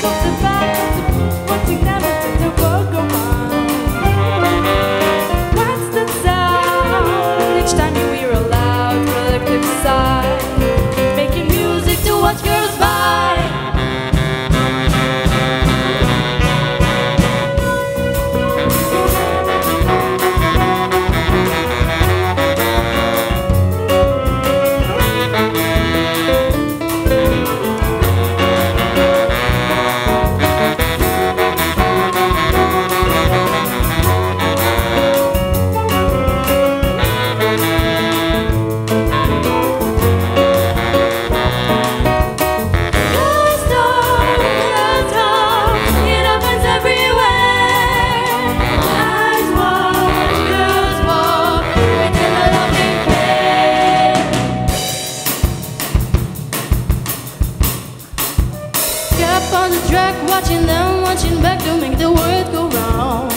think of the on the track, watching them, watching back to make the world go round.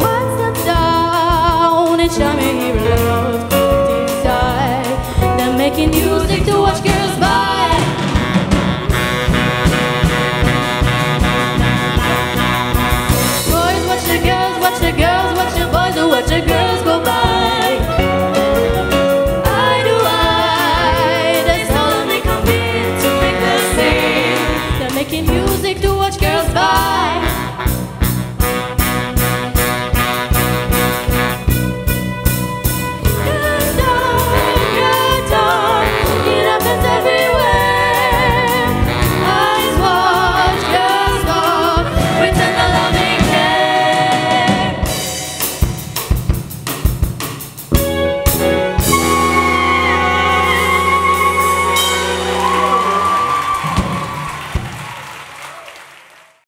What's? It's love deep. They're making music.